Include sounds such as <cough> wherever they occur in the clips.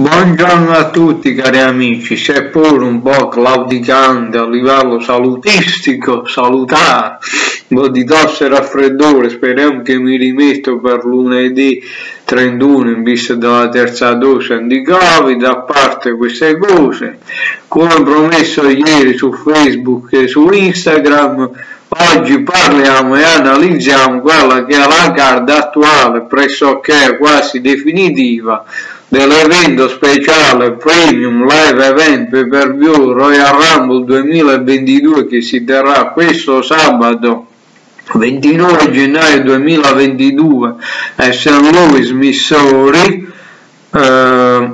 Buongiorno a tutti cari amici, seppur un po' claudicante a livello salutistico, salutare, un po' di tosse raffreddore, speriamo che mi rimetto per lunedì 31 in vista della terza dose di Covid, a parte queste cose, come promesso ieri su Facebook e su Instagram, oggi parliamo e analizziamo quella che è la carta attuale pressoché quasi definitiva dell'evento speciale Premium Live Event Pay Per View Royal Rumble 2022 che si terrà questo sabato 29 gennaio 2022 a St. Louis, Missouri. Eh,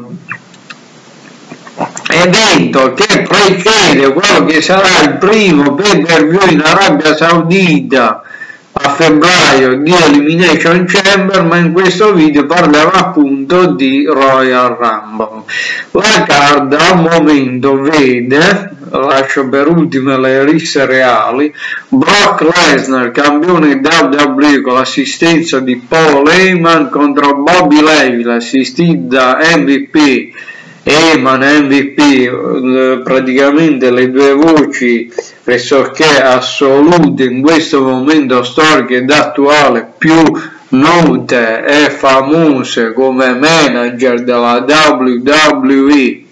evento che precede quello che sarà il primo pay per view in Arabia Saudita a febbraio di Elimination Chamber ma in questo video parliamo appunto di Royal Rumble. La card al momento vede lascio per ultime le risse reali Brock Lesnar campione WWE con l'assistenza di Paul Heyman contro Bobby Lashley assistito da MVP Eman MVP praticamente le due voci pressoché assolute in questo momento storico ed attuale più note e famose come manager della WWE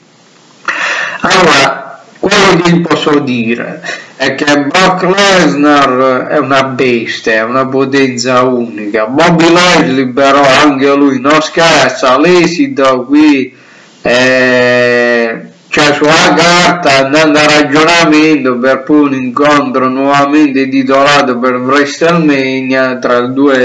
allora quello che posso dire è che Brock Lesnar è una bestia, è una potenza unica. Bobby Lashley però anche lui non scherza l'esito qui eh, cioè sulla carta andando a ragionamento per poi un incontro nuovamente titolato per WrestleMania tra il 2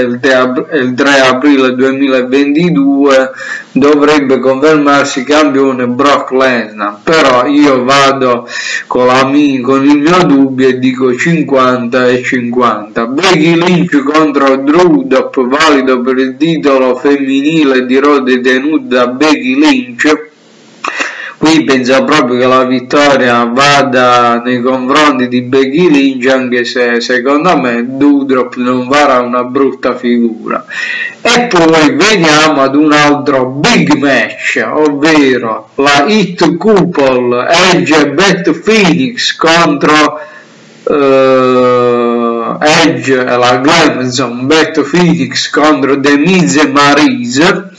e il 3 aprile 2022 dovrebbe confermarsi campione Brock Lesnar. Però io vado con, con il mio dubbio e dico 50 e 50 Becky Lynch contro Drew Dop valido per il titolo femminile di Raw detenuto da Becky Lynch qui penso proprio che la vittoria vada nei confronti di Becky Lynch anche se secondo me Dudrop non farà una brutta figura. E poi veniamo ad un altro big match ovvero la Hit Couple Edge e Beth Phoenix contro uh, Edge e la Glamson Beth Phoenix contro The Miz e Maryse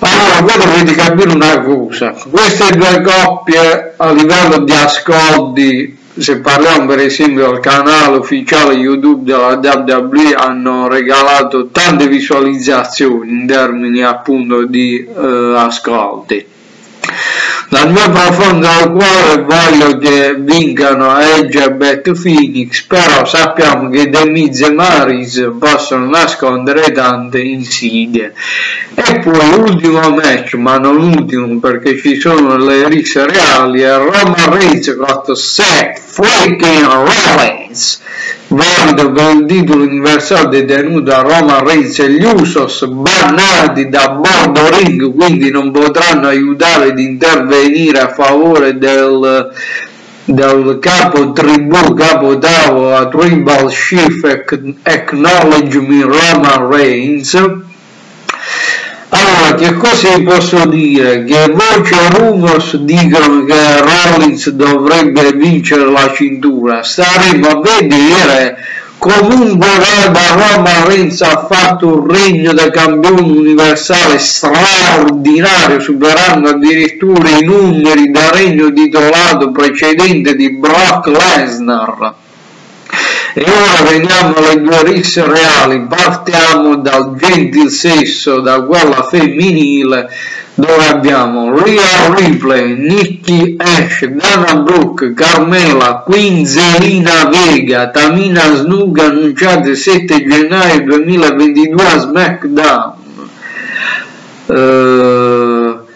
allora, voi dovete capire una cosa, queste due coppie a livello di ascolti, se parliamo per esempio del canale ufficiale YouTube della WWE, hanno regalato tante visualizzazioni in termini appunto di eh, ascolti dal mio profondo cuore voglio che vincano Edge e Beth Phoenix, però sappiamo che Miz e Maris possono nascondere tante insidie. E poi l'ultimo match, ma non l'ultimo perché ci sono le risse reali, Roman Reigns contro Seth freaking Rollins valido per il titolo universale detenuto a Roma Reigns e gli Usos bannati da bordo ring quindi non potranno aiutare ad intervenire a favore del, del capo tribù, capo tavolo a Tribal Chief Acknowledge Me Roman Reigns allora, che cosa vi posso dire? Che voci e rumors dicono che Rollins dovrebbe vincere la cintura, staremo a vedere. Comunque vada Roma Reigns ha fatto un regno da campione universale straordinario, superando addirittura i numeri da regno titolato precedente di Brock Lesnar e ora veniamo alle due risse reali, partiamo dal gentil sesso, da quella femminile, dove abbiamo Rhea Ripley, Nikki Ash, Dana Brooke, Carmela, Queen Zelina Vega, Tamina Snook annunciate 7 gennaio 2022 a SmackDown. Uh,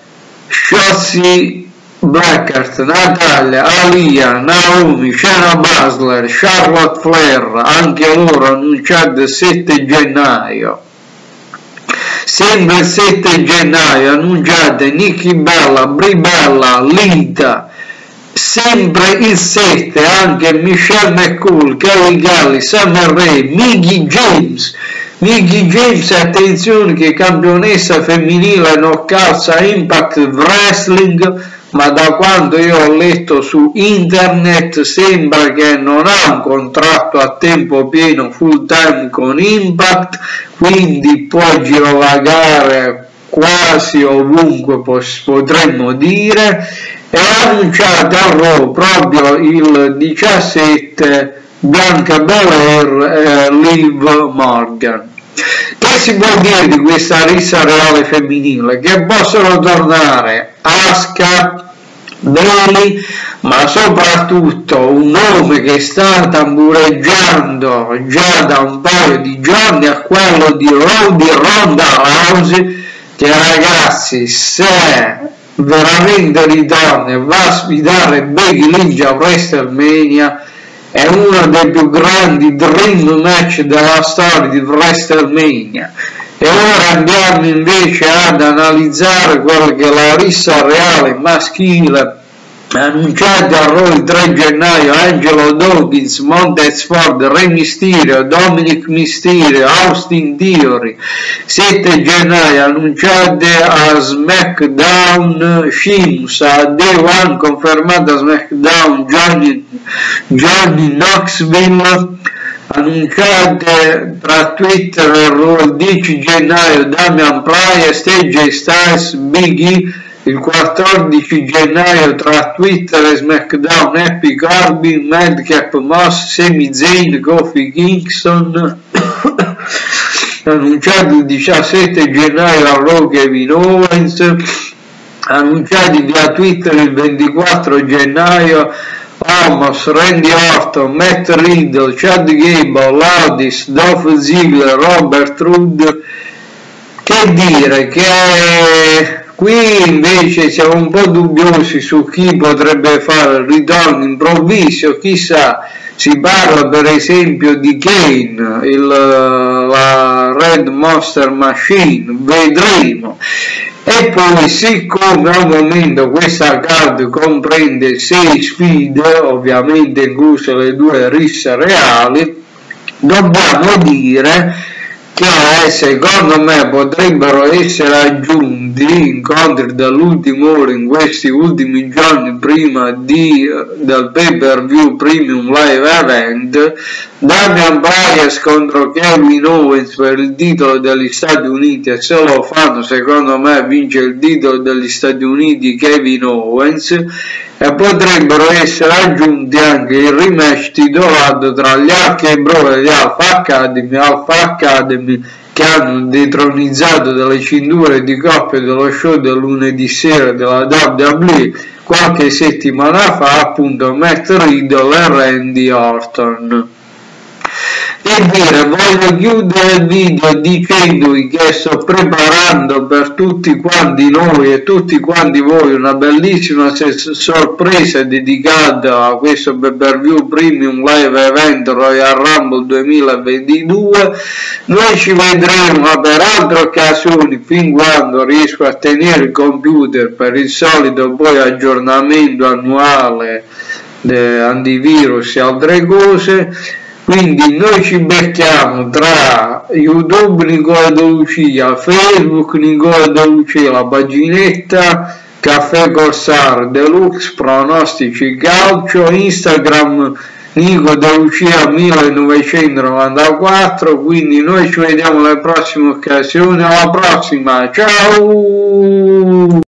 Shotzi Blackheart, Natalia, Alia, Naomi, Shana Basler, Charlotte Flair, anche loro annunciati il 7 gennaio. Sempre il 7 gennaio annunciate Nikki Bella, Bri Bella, Lita, sempre il 7 anche Michelle McCool, Kelly Galli, Summer Ray, Miggy James, Miggy James, attenzione che campionessa femminile knockouts a Impact Wrestling, ma da quando io ho letto su internet sembra che non ha un contratto a tempo pieno full time con Impact, quindi può girovagare quasi ovunque potremmo dire. È annunciata a Raw proprio il 17 Bianca Belair e Liv Morgan che si può dire di questa rissa reale femminile? Che possono tornare Asuka, Bailey, ma soprattutto un nome che sta tambureggiando già da un paio di giorni è quello di Rudy Ronda Rousey che ragazzi se veramente ritorna e va a sfidare Becky Lynch a WrestleMania è uno dei più grandi dream match della storia di WrestleMania. E ora andiamo invece ad analizzare quella che è la rissa reale maschile annunciati a Raw il 3 gennaio Angelo Dawkins, Montez Ford, Re Mysterio, Dominic Mysterio, Austin Theory. 7 gennaio annunciate a SmackDown Shims a Day One confermata SmackDown Johnny, Johnny Knoxville. Annunciate tra Twitter e il 10 gennaio Damian Priest, AJ Styles, Big E il 14 gennaio tra Twitter e SmackDown Happy Corbin, Madcap Moss, Sami Zayn, Kofi Kingston <coughs> annunciato il 17 gennaio a Raw Kevin Owens annunciati via Twitter il 24 gennaio Amos, Randy Orton, Matt Riddle, Chad Gable, Laudis, Dolph Ziggler, Robert Roode. Che dire che Qui invece siamo un po' dubbiosi su chi potrebbe fare il ritorno improvviso, chissà, si parla per esempio di Kane, il, la Red Monster Machine, vedremo. E poi siccome al momento questa card comprende 6 sfide, ovviamente incluse le due risse reali, dobbiamo dire che secondo me potrebbero essere aggiunti incontri dall'ultima ora in questi ultimi giorni prima di, del pay per view premium live event. Damian Bias contro Kevin Owens per il titolo degli Stati Uniti e se lo fanno secondo me vince il titolo degli Stati Uniti Kevin Owens e potrebbero essere aggiunti anche il rematch titolato tra gli Arche Bro e gli Alpha Academy, Alpha Academy che hanno detronizzato delle cinture di coppia dello show del lunedì sera della WWE qualche settimana fa appunto Matt Riddle e Randy Orton e dire voglio chiudere il video dicendovi che sto preparando per tutti quanti noi e tutti quanti voi una bellissima sorpresa dedicata a questo pay per view premium live event Royal Rumble 2022 noi ci vedremo per altre occasioni fin quando riesco a tenere il computer per il solito poi aggiornamento annuale antivirus e altre cose quindi noi ci becchiamo tra youtube Nicola De Lucia facebook Nicola De Lucia la paginetta caffè corsaro deluxe pronostici calcio instagram Nico De Lucia 1994 quindi noi ci vediamo alle prossime occasioni alla prossima. Ciao